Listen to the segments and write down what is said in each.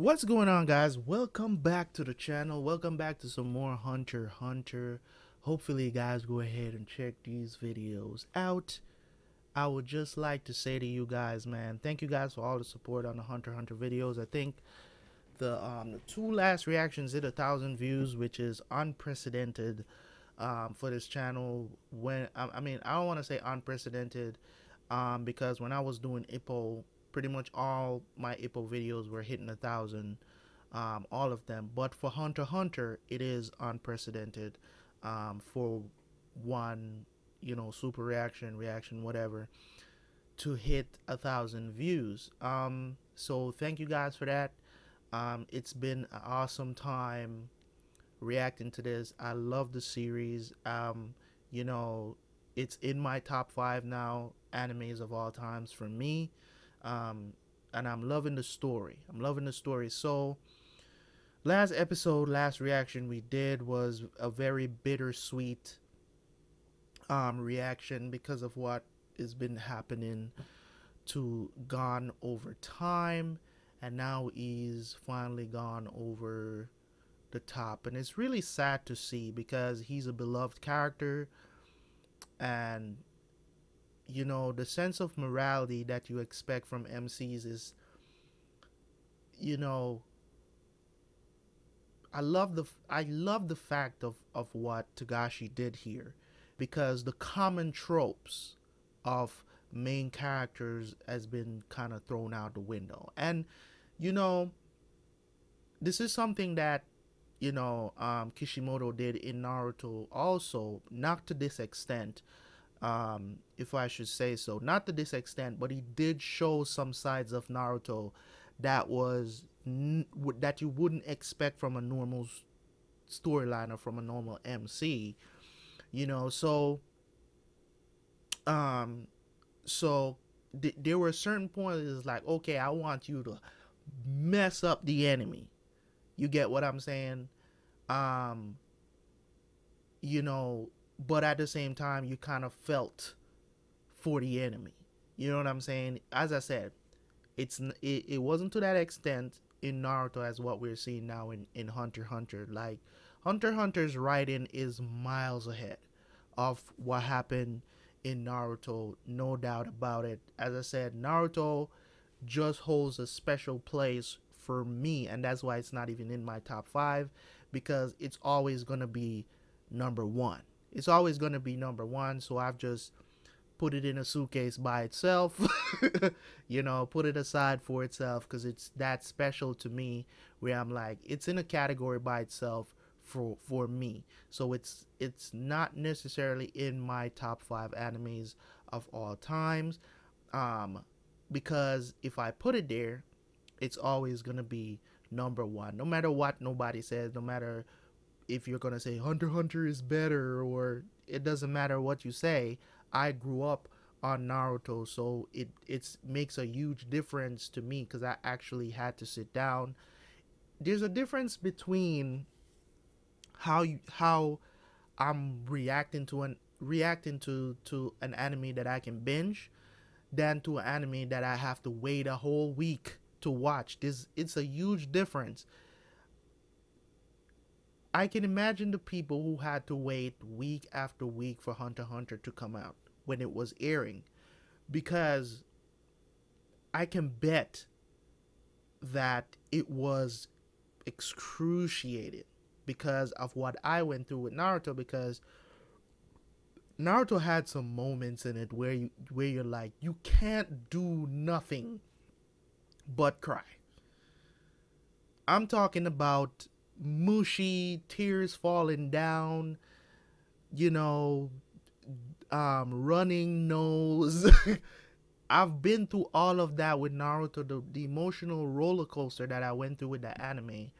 What's going on guys? Welcome back to the channel. Welcome back to some more Hunter Hunter. Hopefully guys go ahead and check these videos out. I would just like to say to you guys, man, thank you guys for all the support on the Hunter Hunter videos. I think the um the two last reactions hit a thousand views, which is unprecedented um for this channel. When I, I mean I don't want to say unprecedented um because when I was doing Ippo pretty much all my Ippo videos were hitting a thousand, um, all of them. But for Hunter Hunter, it is unprecedented um, for one, you know, super reaction, reaction, whatever, to hit a thousand views. Um, so thank you guys for that. Um, it's been an awesome time reacting to this. I love the series. Um, you know, it's in my top five now animes of all times for me um, and I'm loving the story. I'm loving the story. So, last episode, last reaction we did was a very bittersweet um, reaction because of what has been happening to Gon over time, and now he's finally gone over the top, and it's really sad to see because he's a beloved character, and you know the sense of morality that you expect from MCs is you know I love the I love the fact of of what Togashi did here because the common tropes of main characters has been kind of thrown out the window. And you know this is something that you know um, Kishimoto did in Naruto also not to this extent um, if I should say so. Not to this extent, but he did show some sides of Naruto that was that you wouldn't expect from a normal storyline or from a normal MC. You know, so um, so th- there were certain points it's like, okay, I want you to mess up the enemy. You get what I'm saying? Um, you know, but at the same time you kind of felt for the enemy. You know what i'm saying? As i said it's it, it wasn't to that extent in naruto as what we're seeing now in in hunter hunter. Like hunter hunter's writing is miles ahead of what happened in naruto no doubt about it. As i said naruto just holds a special place for me and that's why it's not even in my top five because it's always going to be number one it's always going to be number one. So I've just put it in a suitcase by itself, you know, put it aside for itself because it's that special to me where I'm like, it's in a category by itself for for me. So it's it's not necessarily in my top five animes of all times. Um, because if I put it there, it's always gonna be number one. No matter what nobody says, no matter if you're gonna say Hunter Hunter is better or it doesn't matter what you say. I grew up on Naruto, so it it makes a huge difference to me because I actually had to sit down. There's a difference between how you how I'm reacting to an reacting to to an anime that I can binge than to an anime that I have to wait a whole week to watch. This it's a huge difference. I can imagine the people who had to wait week after week for Hunter Hunter to come out when it was airing because I can bet that it was excruciating because of what I went through with Naruto because Naruto had some moments in it where you where you're like you can't do nothing but cry. I'm talking about mushy, tears falling down, you know, um, running nose. I've been through all of that with Naruto, the, the emotional roller coaster that I went through with that anime.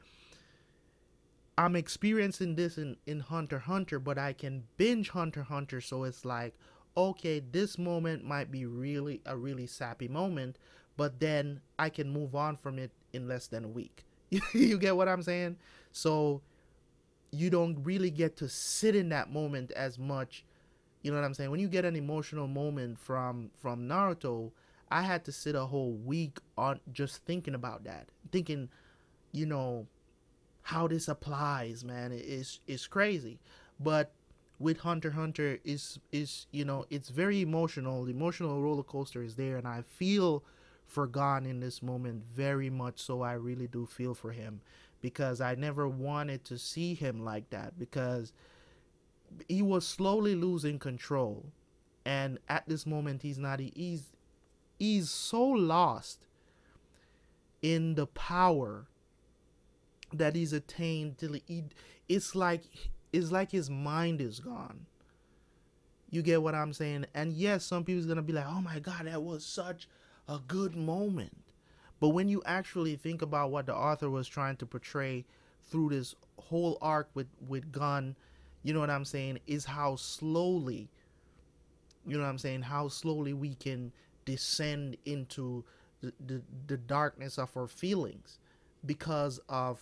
I'm experiencing this in, in Hunter Hunter, but I can binge Hunter Hunter, so it's like, okay, this moment might be really a really sappy moment, but then I can move on from it in less than a week. you get what I'm saying? So you don't really get to sit in that moment as much. You know what I'm saying? When you get an emotional moment from from Naruto, I had to sit a whole week on just thinking about that, thinking you know, how this applies, man. It's it's crazy. But with Hunter Hunter is is you know it's very emotional. The emotional roller coaster is there, and I feel for Gon in this moment very much. So I really do feel for him because I never wanted to see him like that because he was slowly losing control, and at this moment he's not. He's he's so lost in the power that he's attained till he it's like it's like his mind is gone. You get what I'm saying? And yes, some people's gonna be like, "Oh my God, that was such a good moment." But when you actually think about what the author was trying to portray through this whole arc with with Gon, you know what I'm saying, is how slowly, you know what I'm saying, how slowly we can descend into the, the, the darkness of our feelings because of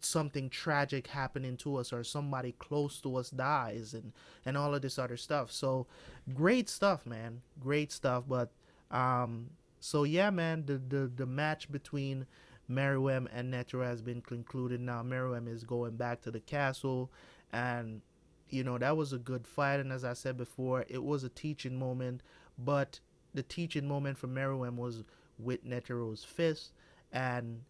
something tragic happening to us or somebody close to us dies and and all of this other stuff so great stuff man great stuff but um so yeah man the the, the match between Meruem and Netero has been concluded now Meruem is going back to the castle and you know that was a good fight and as I said before it was a teaching moment but the teaching moment for Meruem was with Netero's fist and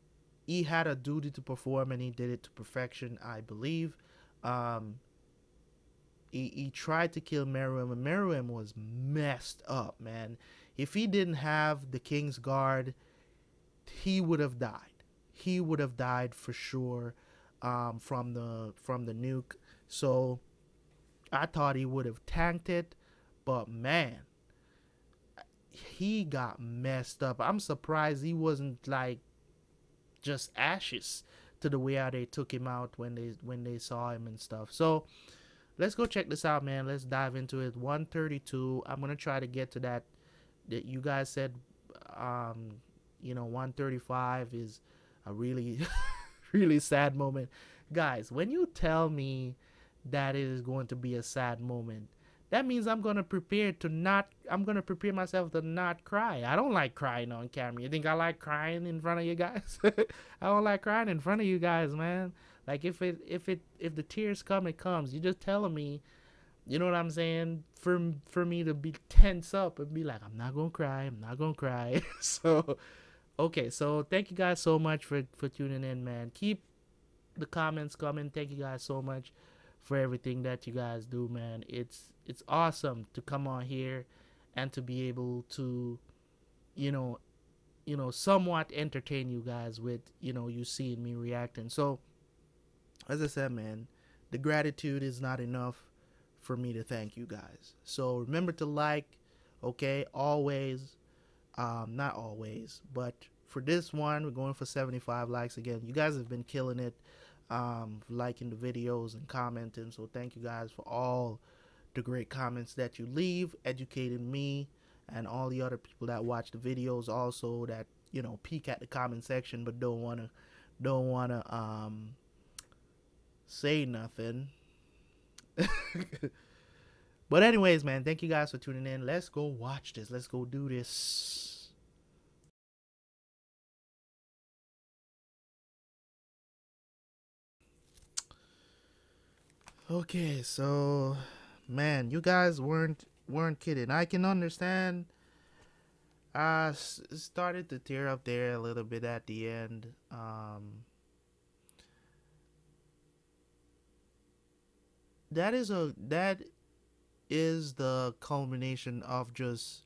he had a duty to perform and he did it to perfection, I believe. Um, he, he tried to kill Meruem, and Meruem was messed up, man. If he didn't have the King's Guard, he would have died. He would have died for sure um, from the from the nuke. So I thought he would have tanked it, but man, he got messed up. I'm surprised he wasn't like just ashes to the way how they took him out when they when they saw him and stuff. So let's go check this out, man. Let's dive into it. 132. I'm gonna try to get to that. That you guys said, um, you know, 135 is a really, really sad moment, guys. When you tell me that it is going to be a sad moment, that means I'm gonna prepare to not. I'm gonna prepare myself to not cry. I don't like crying on camera. You think I like crying in front of you guys? I don't like crying in front of you guys, man. Like if it if it if the tears come, it comes. You just telling me, you know what I'm saying? For for me to be tense up and be like, I'm not gonna cry. I'm not gonna cry. so, okay. So thank you guys so much for for tuning in, man. Keep the comments coming. Thank you guys so much for everything that you guys do, man. It's it's awesome to come on here and to be able to, you know, you know, somewhat entertain you guys with, you know, you seeing me reacting. So, as I said, man, the gratitude is not enough for me to thank you guys. So remember to like, okay, always, um, not always, but for this one, we're going for 75 likes again. You guys have been killing it um, liking the videos and commenting. So thank you guys for all the great comments that you leave, educating me and all the other people that watch the videos. Also that you know peek at the comment section but don't wanna don't wanna um, say nothing. but anyways, man, thank you guys for tuning in. Let's go watch this. Let's go do this. Okay, so man, you guys weren't weren't kidding. I can understand. I started to tear up there a little bit at the end. Um, that is a that is the culmination of just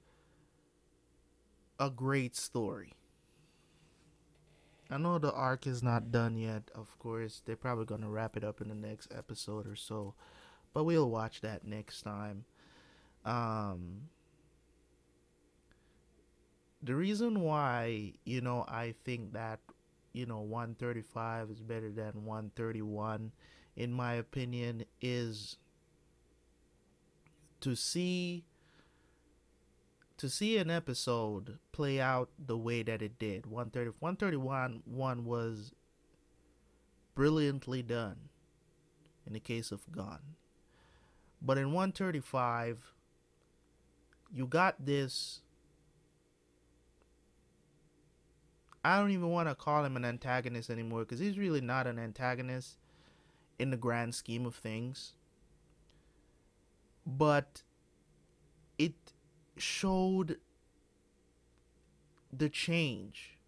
a great story. I know the arc is not done yet, of course. They're probably going to wrap it up in the next episode or so. But we'll watch that next time. Um, the reason why, you know, I think that, you know, 135 is better than 131, in my opinion, is to see to see an episode play out the way that it did. 130 131 one was brilliantly done in the case of Gon but in 135 you got this I don't even want to call him an antagonist anymore because he's really not an antagonist in the grand scheme of things. But it showed the change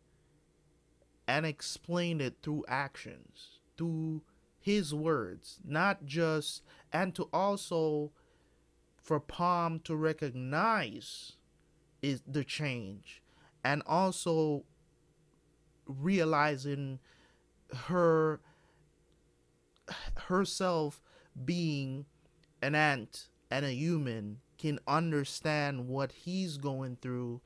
and explained it through actions, through his words, not just, and to also for Palm to recognize is the change and also realizing her herself being an ant and a human can understand what he's going through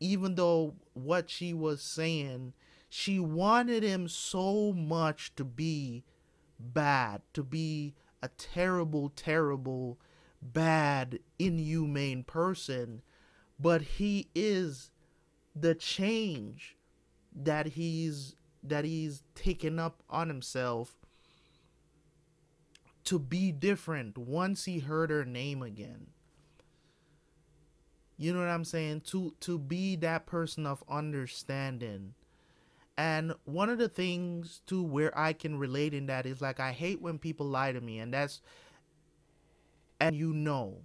even though what she was saying she wanted him so much to be bad to be a terrible terrible bad inhumane person. But he is the change that he's that he's taken up on himself to be different once he heard her name again. You know what i'm saying? To to be that person of understanding. And one of the things to where i can relate in that is like i hate when people lie to me and that's and you know.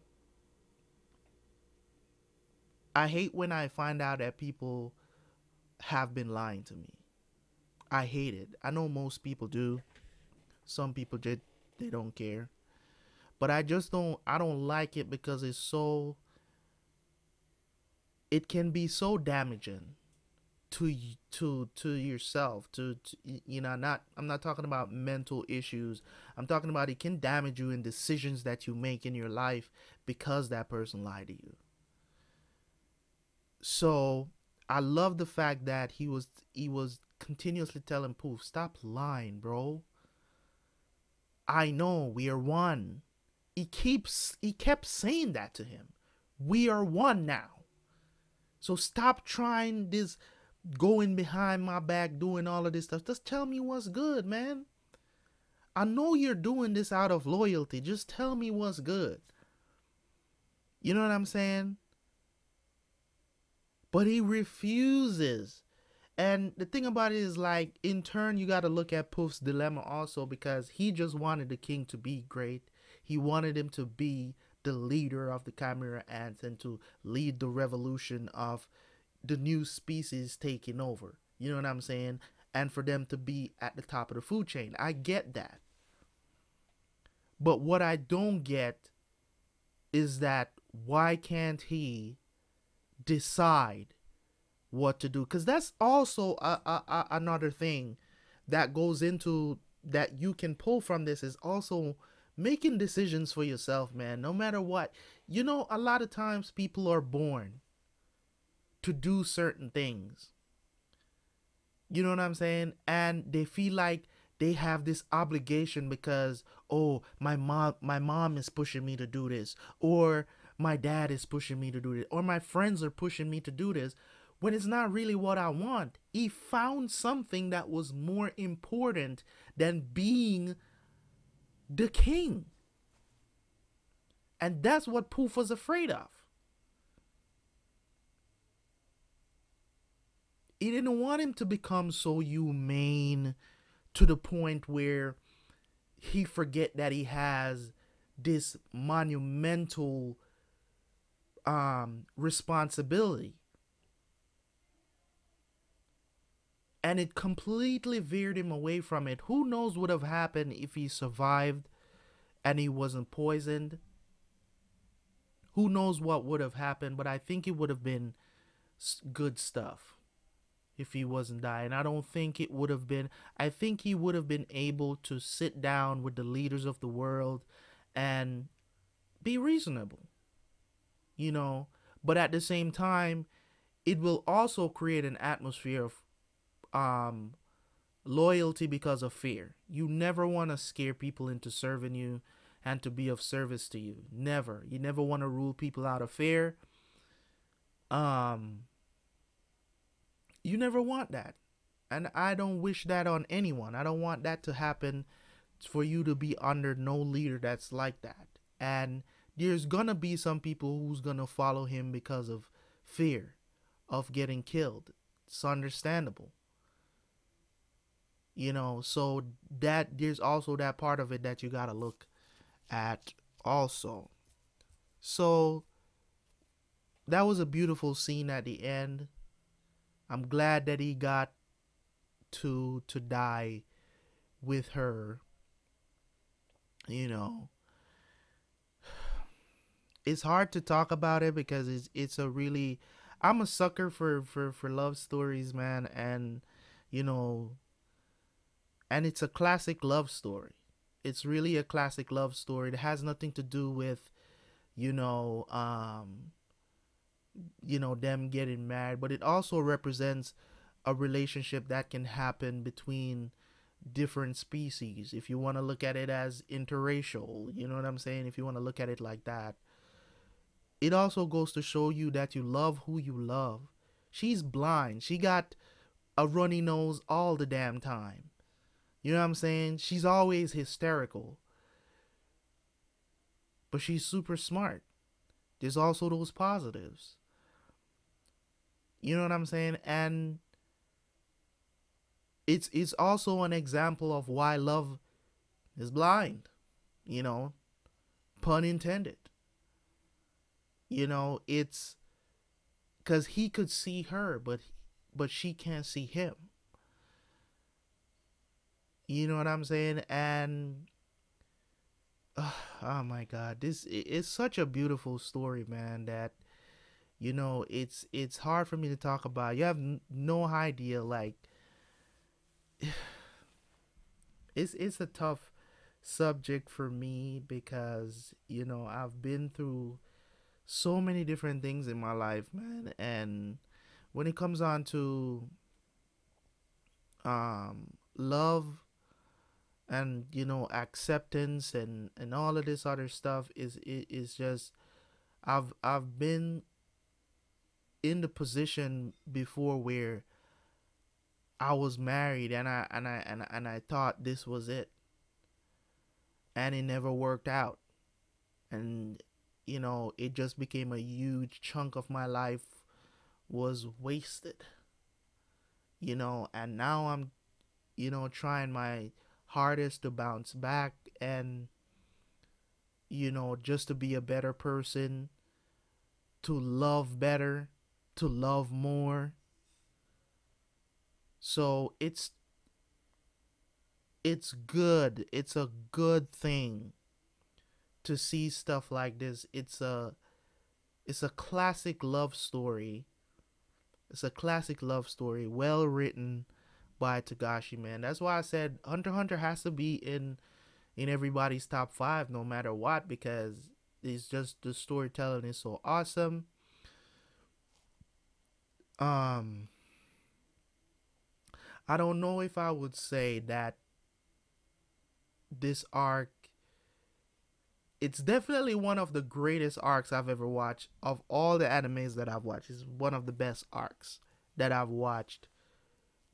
I hate when i find out that people have been lying to me. I hate it. I know most people do. Some people just they don't care. But i just don't i don't like it because it's so it can be so damaging to to to yourself to, to, you know not i'm not talking about mental issues. I'm talking about it can damage you in decisions that you make in your life because that person lied to you. So i love the fact that he was he was continuously telling poof stop lying bro i know we are one he keeps he kept saying that to him we are one now so stop trying this going behind my back doing all of this stuff. Just tell me what's good, man. I know you're doing this out of loyalty. Just tell me what's good. You know what I'm saying? But he refuses. And the thing about it is, like, in turn, you got to look at Poof's dilemma also because he just wanted the king to be great. He wanted him to be the leader of the Chimera Ants and to lead the revolution of the new species taking over. You know what I'm saying? And for them to be at the top of the food chain. I get that. But what I don't get is that why can't he decide what to do? Because that's also a, a, a, another thing that goes into that you can pull from this is also making decisions for yourself, man. No matter what. You know, a lot of times people are born to do certain things. You know what I'm saying? And they feel like they have this obligation because oh, my mom my mom is pushing me to do this or my dad is pushing me to do this or my friends are pushing me to do this when it's not really what I want. He found something that was more important than being the king. And that's what Poof was afraid of. he didn't want him to become so humane to the point where he forget that he has this monumental um responsibility and it completely veered him away from it who knows what would have happened if he survived and he wasn't poisoned who knows what would have happened but i think it would have been good stuff if he wasn't dying. I don't think it would have been. I think he would have been able to sit down with the leaders of the world and be reasonable. You know, but at the same time, it will also create an atmosphere of um loyalty because of fear. You never want to scare people into serving you and to be of service to you. Never. You never want to rule people out of fear. Um you never want that. And I don't wish that on anyone. I don't want that to happen for you to be under no leader that's like that. And there's gonna be some people who's gonna follow him because of fear of getting killed. It's understandable. You know, so that there's also that part of it that you got to look at also. So that was a beautiful scene at the end. I'm glad that he got to to die with her. You know, it's hard to talk about it because it's it's a really I'm a sucker for for for love stories, man, and you know, and it's a classic love story. It's really a classic love story. It has nothing to do with, you know, um, you know, them getting married, but it also represents a relationship that can happen between different species. If you want to look at it as interracial, you know what I'm saying? If you want to look at it like that, it also goes to show you that you love who you love. She's blind. She got a runny nose all the damn time. You know what I'm saying? She's always hysterical. But she's super smart. There's also those positives. You know what I'm saying? And it's it's also an example of why love is blind. You know, pun intended. You know, it's cuz he could see her but but she can't see him. You know what I'm saying? And oh my god, this is such a beautiful story, man, that you know, it's it's hard for me to talk about. You have no idea like it's it's a tough subject for me because, you know, I've been through so many different things in my life, man, and when it comes on to um love and you know acceptance and and all of this other stuff is is just I've I've been in the position before where I was married and I and I and, and I thought this was it. And it never worked out. And you know, it just became a huge chunk of my life was wasted. You know, and now I'm you know trying my hardest to bounce back and you know just to be a better person to love better to love more. So it's it's good. It's a good thing to see stuff like this. It's a it's a classic love story. It's a classic love story, well written by Togashi, man. That's why I said Hunter Hunter has to be in in everybody's top 5 no matter what because it's just the storytelling is so awesome um I don't know if I would say that this arc it's definitely one of the greatest arcs I've ever watched of all the animes that I've watched. It's one of the best arcs that I've watched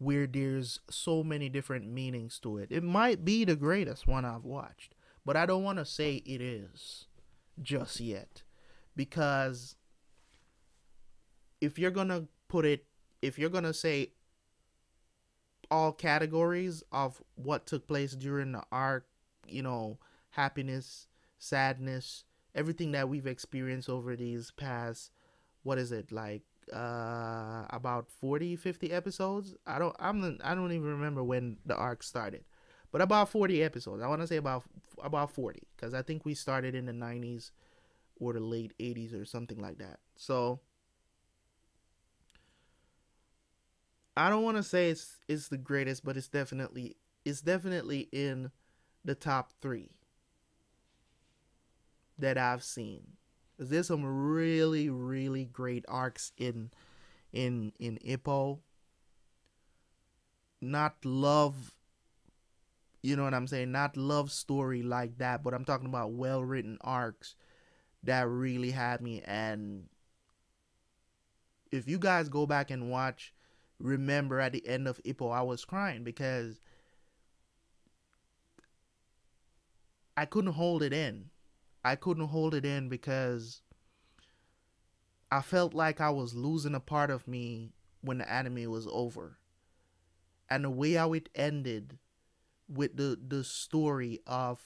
where there's so many different meanings to it. It might be the greatest one I've watched, but I don't want to say it is just yet because if you're going to put it if you're gonna say all categories of what took place during the arc, you know, happiness, sadness, everything that we've experienced over these past what is it like uh about 40 50 episodes. I don't i'm i don't even remember when the arc started but about 40 episodes. I want to say about about 40 because i think we started in the 90s or the late 80s or something like that. So I don't want to say it's it's the greatest, but it's definitely it's definitely in the top three that I've seen. There's some really really great arcs in in in Ippo. Not love, you know what I'm saying? Not love story like that, but I'm talking about well written arcs that really had me. And if you guys go back and watch remember at the end of Ippo, I was crying because I couldn't hold it in. I couldn't hold it in because I felt like I was losing a part of me when the anime was over. And the way how it ended with the the story of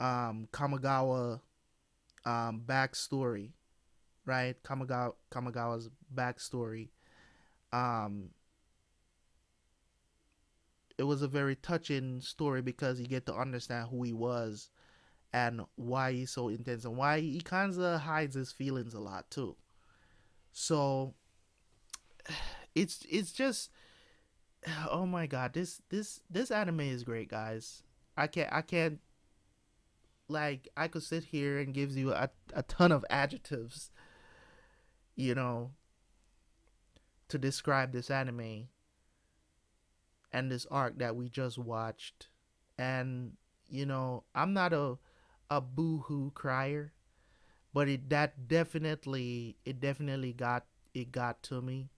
um Kamogawa um backstory, right? Kamogawa Kamogawa's backstory. Um it was a very touching story because you get to understand who he was and why he's so intense and why he kind of hides his feelings a lot too. So it's it's just oh my god this this this anime is great guys i can't i can't like i could sit here and gives you a, a ton of adjectives you know to describe this anime and this arc that we just watched and you know i'm not a a boo-hoo crier but it that definitely it definitely got it got to me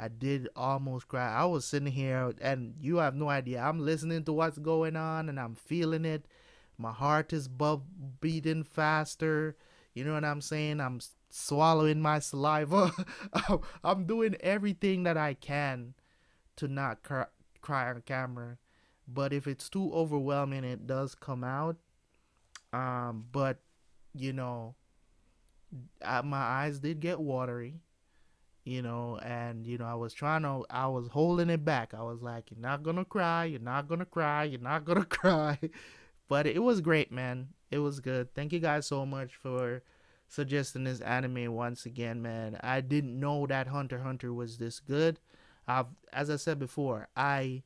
I did almost cry. I was sitting here and you have no idea. I'm listening to what's going on and I'm feeling it. My heart is bu- beating faster. You know what I'm saying? I'm swallowing my saliva. I'm doing everything that I can to not cry, cry on camera. But if it's too overwhelming, it does come out. Um, but you know, my eyes did get watery you know, and you know, I was trying to, I was holding it back. I was like, "You're not gonna cry. You're not gonna cry. You're not gonna cry." But it was great, man. It was good. Thank you guys so much for suggesting this anime once again, man. I didn't know that Hunter Hunter was this good. I've, as I said before, I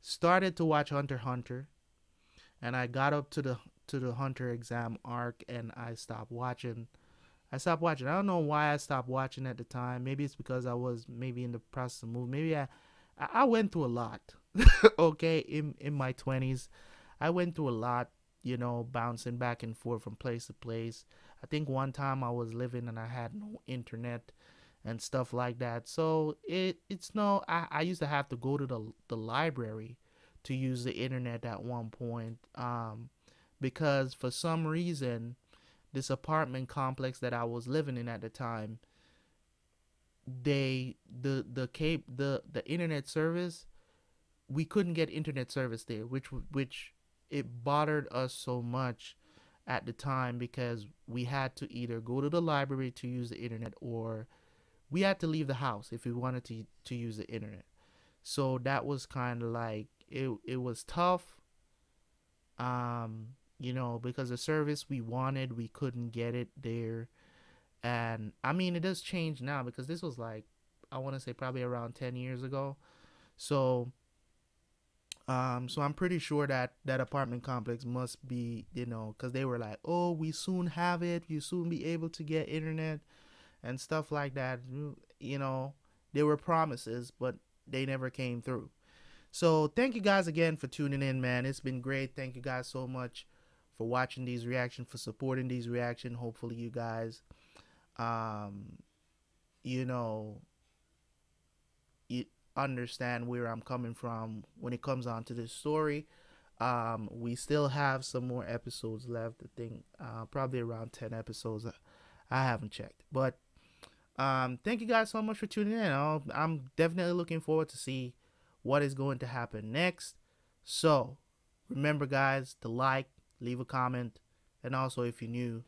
started to watch Hunter Hunter, and I got up to the to the Hunter exam arc, and I stopped watching I stopped watching. I don't know why I stopped watching at the time. Maybe it's because I was maybe in the process of moving. Maybe I I went through a lot. okay, in in my twenties, I went through a lot. You know, bouncing back and forth from place to place. I think one time I was living and I had no internet and stuff like that. So it it's no. I I used to have to go to the the library to use the internet at one point. Um, because for some reason this apartment complex that I was living in at the time, they the the cape the the internet service, we couldn't get internet service there, which which it bothered us so much at the time because we had to either go to the library to use the internet or we had to leave the house if we wanted to to use the internet. So that was kind of like it it was tough. Um you know, because the service we wanted, we couldn't get it there. And I mean, it does change now because this was like, I want to say probably around 10 years ago. So, um, so I'm pretty sure that that apartment complex must be, you know, because they were like, oh, we soon have it. You soon be able to get internet and stuff like that. You know, there were promises, but they never came through. So thank you guys again for tuning in, man. It's been great. Thank you guys so much for watching these reaction, for supporting these reaction. Hopefully, you guys, um, you know, you understand where I'm coming from when it comes on to this story. Um, we still have some more episodes left. I think uh, probably around ten episodes. I haven't checked, but um, thank you guys so much for tuning in. i I'm definitely looking forward to see what is going to happen next. So remember, guys, to like, leave a comment, and also if you're new,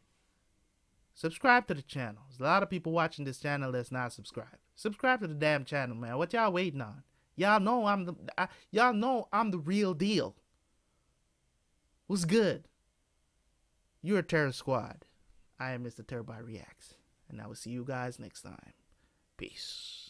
subscribe to the channel. There's a lot of people watching this channel that's not subscribed. Subscribe to the damn channel, man. What y'all waiting on? Y'all know I'm the I, y'all know I'm the real deal. What's good? You're a Tera Squad. I am Mr. Terabyt Reacts, and I will see you guys next time. Peace.